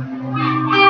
É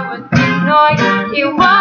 sao nói yêu quá.